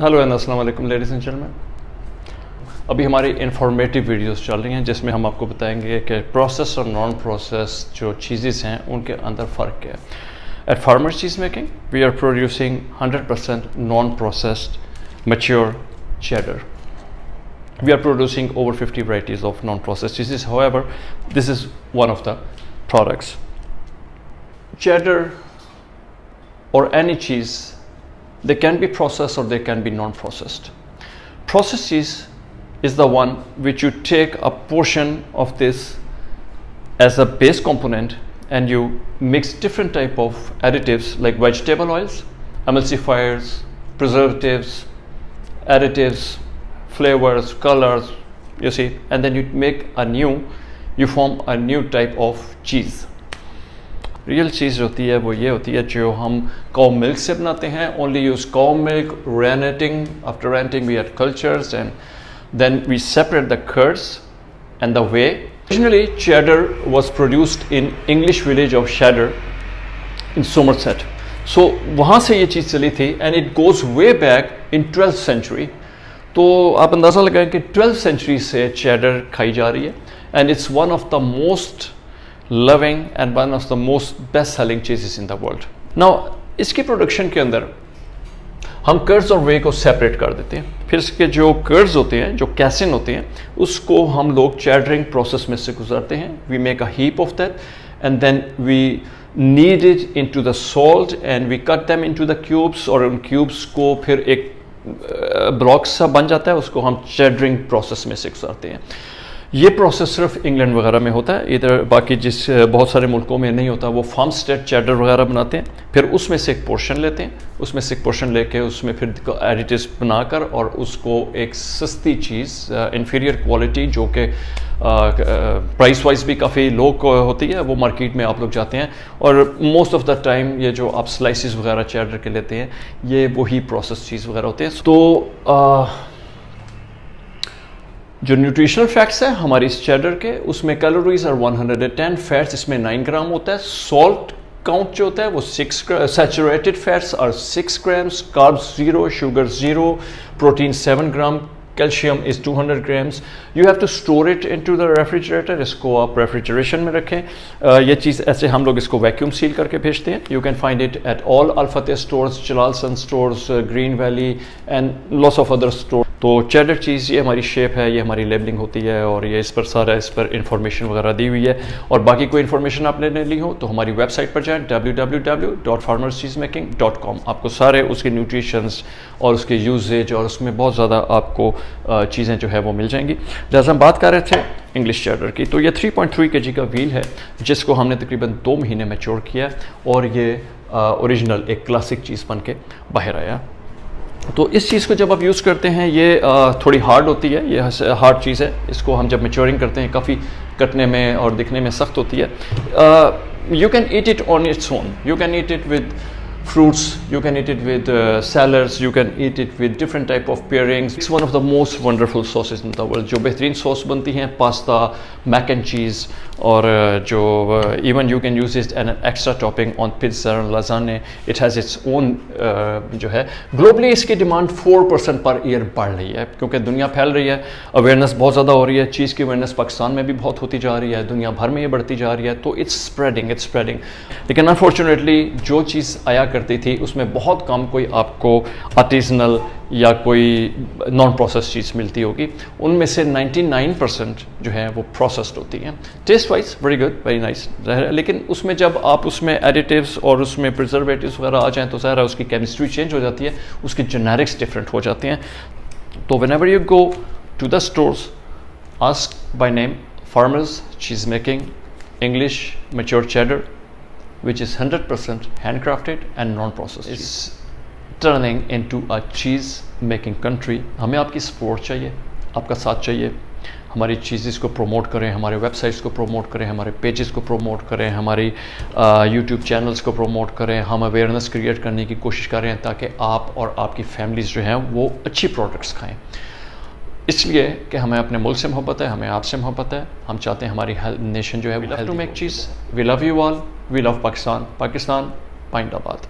Hello and अस्सलाम वालेकुम ladies and gentleman अभी हमारी इंफॉर्मेटिव वीडियोस चल रही हैं, जिसमें हम आपको बताएँगे कि प्रोसेस और नॉन प्रोसेस जो चीज़ें हैं, उनके अंदर फ़र्क क्या है। At farmer cheese making we are producing 100 percent non processed mature cheddar. We are producing over 50 varieties of non-processed cheeses. However, this is one of the products. Cheddar or any cheese they can be processed or they can be non-processed. Processed cheese is the one which you take a portion of this as a base component and you mix different type of additives like vegetable oils, emulsifiers, preservatives, additives, flavors, colors, you see, and then you make a new, you form a new type of cheese. Real cheese होती है वो ये होती है जो हम cow milk से बनाते हैं only use cow milk renneting after renneting we add cultures and then we separate the curds and the whey Originally, cheddar was produced in English village of Cheddar in Somerset. So वहाँ से ये चीज़ चली थी and it goes way back in twelfth century तो आप अंदाज़ा लगाएँ कि ट्वेल्थ सेंचुरी से चैडर खाई जा रही है and it's one of the most loving and one of the most best selling cheeses in the world now इसकी प्रोडक्शन के अंदर हम कर्ज और वे को सेपरेट कर देते हैं। फिर इसके जो कर्ज होते हैं, जो कैसिन होते हैं, उसको हम लोग चैडरिंग प्रोसेस में से गुजरते हैं। We make a heap of that and then we knead it into the salt and we cut them into the cubes और उन क्यूब्स को फिर एक ब्लॉक सा बन जाता है, उसको हम चैडरिंग प्रोसेस में से गुजरते हैं। ये प्रोसेस सिर्फ़ इंग्लैंड वगैरह में होता है। इधर बाकी जिस बहुत सारे मुल्कों में नहीं होता वो फार्म स्टेट चैडर वगैरह बनाते हैं। फिर उसमें से एक पोर्शन लेते हैं। उसमें से एक पोर्शन लेके उसमें फिर एडिटिव बनाकर और उसको एक सस्ती चीज़ इन्फीरियर क्वालिटी जो कि प्राइस वाइज भी काफ़ी लो होती है वो मार्केट में आप लोग जाते हैं। और मोस्ट ऑफ़ द टाइम ये जो आप स्लाइसिस वगैरह चैडर के लेते हैं ये वही प्रोसेस चीज़ वगैरह होते हैं। तो आ, जो न्यूट्रिशनल फैक्ट्स है हमारी इस चैडर के उसमें कैलोरीज और 110 फैट्स इसमें 9 ग्राम होता है सॉल्ट काउंट जो होता है वो सिक्स सेचुरेटेड फैट्स और six grams carbs zero sugar zero protein seven gram calcium is 200 grams you have to store it into the refrigerator इसको आप रेफ्रिजरेशन में रखें। uh, ये चीज़ ऐसे हम लोग इसको वैक्यूम सील करके भेजते हैं। You can find it at all Alfatah stores Jalal sons stores green valley and lots of other store तो चेडर चीज़ ये हमारी शेप है, ये हमारी लेबलिंग होती है और ये इस पर सारा इस पर इंफॉर्मेशन वगैरह दी हुई है। और बाकी कोई इन्फॉर्मेशन आपने नहीं ली हो तो हमारी वेबसाइट पर जाएँ www.farmerscheesemaking.com आपको सारे उसके न्यूट्रिशंस और उसके यूजेज और उसमें बहुत ज़्यादा आपको चीज़ें जो है वो मिल जाएँगी। जैसे हम बात कर रहे थे इंग्लिश चेडर की तो ये 3.3 केजी का व्हील है, जिसको हमने तकरीबन दो महीने में चोर किया और ये ओरिजिनल एक क्लासिक चीज़ बन के बाहर आया। तो इस चीज़ को जब आप यूज़ करते हैं, ये थोड़ी हार्ड होती है, ये हार्ड चीज़ है। इसको हम जब मेच्योरिंग करते हैं, काफ़ी कटने में और दिखने में सख्त होती है। You can eat it on its own you can eat it with fruits you can eat it with uh, salads you can eat it with different type of pairings. It's one of the most wonderful sauces in the world. जो बेहतरीन sauce बनती हैं pasta Mac and cheese और uh, जो even you can use it an extra topping on pizza lasagne it has its own जो है globally इसकी demand four percent per year बढ़ रही है क्योंकि दुनिया फैल रही है अवेयरनेस बहुत ज़्यादा हो रही है चीज़ की अवेयरनेस पाकिस्तान में भी बहुत होती जा रही है दुनिया भर में ये बढ़ती जा रही है तो इट्स स्प्रेडिंग इट्स स्प्रेडिंग लेकिन अनफॉर्चुनेटली जो चीज़ आया करती थी, उसमें बहुत कम कोई आपको आर्टिजनल या कोई नॉन प्रोसेस चीज़ मिलती होगी। उनमें से 99 परसेंट जो है, वो प्रोसेस्ड होती हैं। Taste wise very good very nice लेकिन उसमें जब आप उसमें एडिटिव्स और उसमें प्रिजर्वेटिव्स वगैरह आ जाएँ तो ज़ाहिर उसकी केमिस्ट्री चेंज हो जाती है, उसकी जेनेरिक्स डिफरेंट हो जाते हैं। तो whenever you go to the stores ask by name farmers cheese making English mature cheddar which is 100% handcrafted and non-processed is turning into a cheese making country हमें आपकी सपोर्ट चाहिए आपका साथ चाहिए। हमारी चीज़ को प्रमोट करें हमारे वेबसाइट्स को प्रमोट करें हमारे पेजेस को प्रमोट करें हमारी यूट्यूब चैनल्स को प्रमोट करें। हम अवेयरनेस क्रिएट करने की कोशिश करें ताकि आप और आपकी फैमिलीज़ जो हैं वो अच्छी प्रोडक्ट्स खाएँ। इसलिए कि हमें अपने मुल्क से मोहब्बत है हमें आपसे मोहब्बत है। हम चाहते हैं हमारी नेशन जो है we love to make cheese we love you all we love Pakistan Pakistan पाइंडाबाद